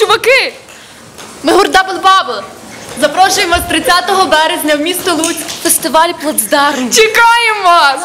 чуваки! Ми гурт Double Bubble. Запрошуємо з 30 березня в місто Луцьк. Фестиваль плацдарм. Чекаємо вас!